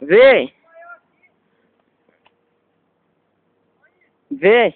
Vê. Vê.